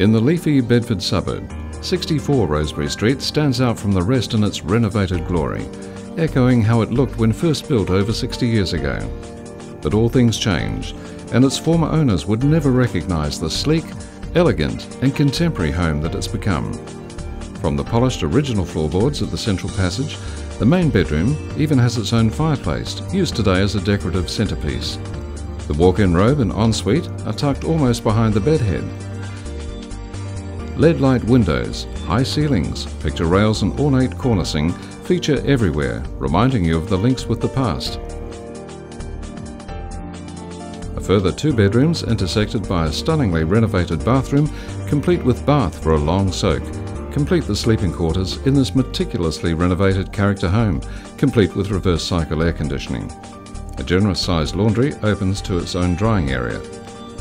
In the leafy Bedford suburb, 64 Rosebery Street stands out from the rest in its renovated glory, echoing how it looked when first built over 60 years ago. But all things change, and its former owners would never recognise the sleek, elegant, and contemporary home that it's become. From the polished original floorboards of the central passage, the main bedroom even has its own fireplace, used today as a decorative centrepiece. The walk-in robe and ensuite are tucked almost behind the bedhead, leadlight windows, high ceilings, picture rails and ornate cornicing feature everywhere, reminding you of the links with the past. A further two bedrooms intersected by a stunningly renovated bathroom, complete with bath for a long soak, complete the sleeping quarters in this meticulously renovated character home, complete with reverse cycle air conditioning. A generous sized laundry opens to its own drying area.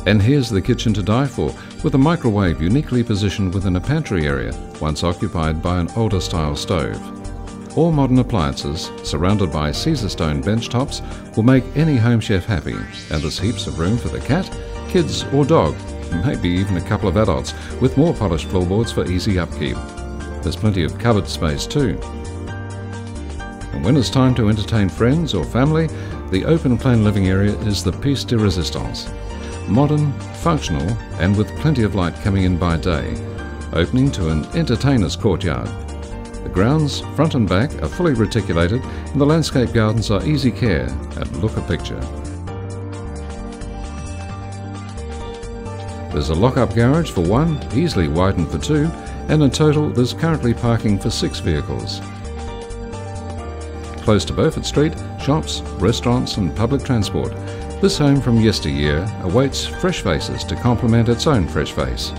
And here's the kitchen to die for, with a microwave uniquely positioned within a pantry area, once occupied by an older style stove. All modern appliances, surrounded by Caesarstone bench tops, will make any home chef happy, and there's heaps of room for the cat, kids, or dog, maybe even a couple of adults, with more polished floorboards for easy upkeep. There's plenty of cupboard space too. And when it's time to entertain friends or family, the open plan living area is the piece de resistance modern, functional, and with plenty of light coming in by day, opening to an entertainer's courtyard. The grounds, front and back, are fully reticulated, and the landscape gardens are easy care and look a picture. There's a lock-up garage for one, easily widened for two, and in total there's currently parking for six vehicles. Close to Beaufort Street, shops, restaurants and public transport this home from yesteryear awaits fresh faces to complement its own fresh face.